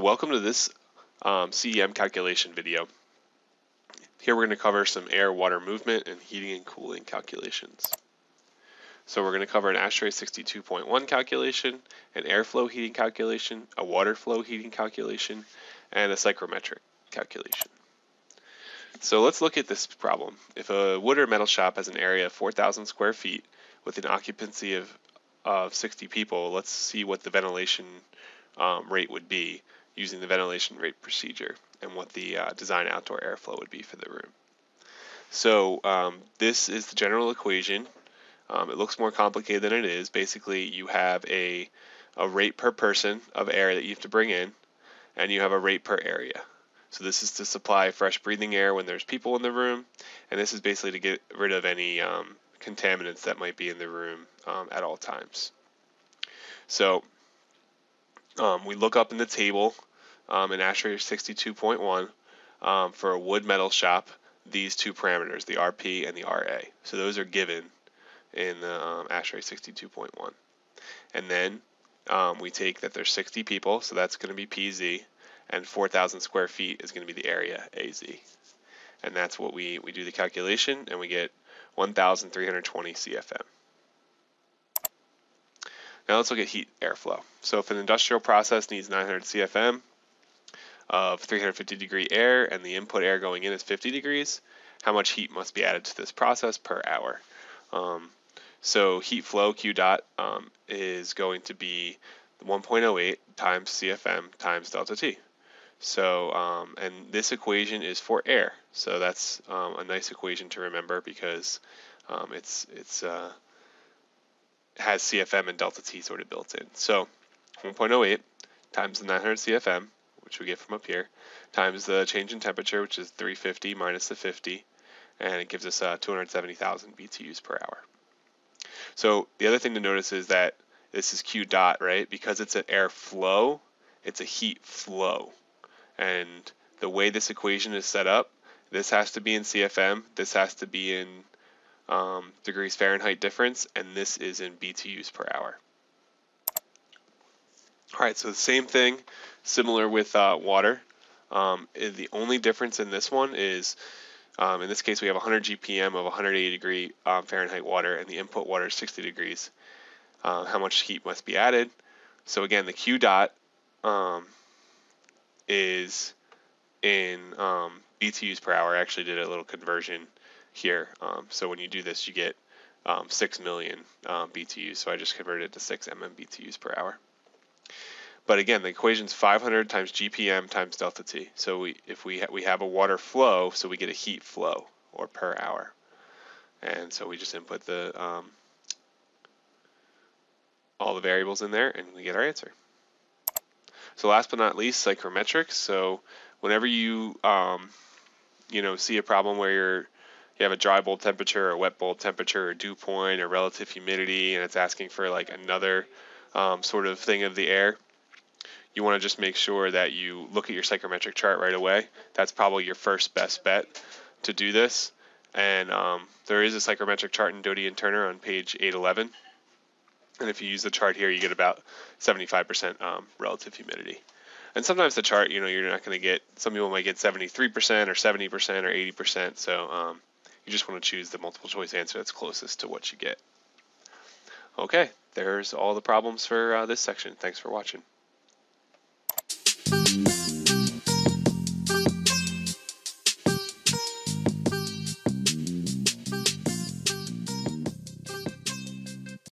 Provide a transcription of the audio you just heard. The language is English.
So welcome to this um, CEM calculation video. Here we're going to cover some air water movement and heating and cooling calculations. So we're going to cover an ASHRAE 62.1 calculation, an airflow heating calculation, a water flow heating calculation, and a psychrometric calculation. So let's look at this problem. If a wood or metal shop has an area of 4,000 square feet with an occupancy of, of 60 people, let's see what the ventilation um, rate would be using the ventilation rate procedure and what the uh, design outdoor airflow would be for the room. So um, this is the general equation. Um, it looks more complicated than it is. Basically, you have a, a rate per person of air that you have to bring in, and you have a rate per area. So this is to supply fresh breathing air when there's people in the room, and this is basically to get rid of any um, contaminants that might be in the room um, at all times. So um, we look up in the table um, in ASHRAE 62.1 um, for a wood metal shop these two parameters, the RP and the RA. So those are given in the um, ASHRAE 62.1. And then um, we take that there's 60 people, so that's going to be PZ, and 4,000 square feet is going to be the area AZ. And that's what we, we do the calculation, and we get 1,320 CFM. Now let's look at heat airflow. So if an industrial process needs 900 CFM of 350 degree air and the input air going in is 50 degrees, how much heat must be added to this process per hour? Um, so heat flow Q dot um, is going to be 1.08 times CFM times delta T. So, um, and this equation is for air. So that's um, a nice equation to remember because um, it's it's uh, has CFM and delta T sort of built in. So 1.08 times the 900 CFM, which we get from up here, times the change in temperature, which is 350 minus the 50, and it gives us uh, 270,000 BTUs per hour. So the other thing to notice is that this is Q dot, right? Because it's an air flow, it's a heat flow. And the way this equation is set up, this has to be in CFM, this has to be in um, degrees Fahrenheit difference, and this is in BTUs per hour. All right, so the same thing, similar with uh, water. Um, the only difference in this one is, um, in this case, we have 100 GPM of 180 degree um, Fahrenheit water, and the input water is 60 degrees. Uh, how much heat must be added? So again, the Q dot um, is in um, BTUs per hour. I actually did a little conversion here. Um, so when you do this, you get 6 million BTUs. So I just converted it to 6 MMBTUs per hour. But again, the equation is 500 times GPM times delta T. So we, if we, ha we have a water flow, so we get a heat flow, or per hour. And so we just input the um, all the variables in there, and we get our answer. So last but not least, psychrometrics. So whenever you um, you know see a problem where you're you have a dry bulb temperature or wet bulb temperature or dew point or relative humidity, and it's asking for like another um, sort of thing of the air, you want to just make sure that you look at your psychrometric chart right away. That's probably your first best bet to do this. And um, there is a psychrometric chart in Doty and Turner on page 811. And if you use the chart here, you get about 75% um, relative humidity. And sometimes the chart, you know, you're not going to get, some people might get 73% or 70% or 80%. So um, you just want to choose the multiple choice answer that's closest to what you get. Okay, there's all the problems for uh, this section. Thanks for watching.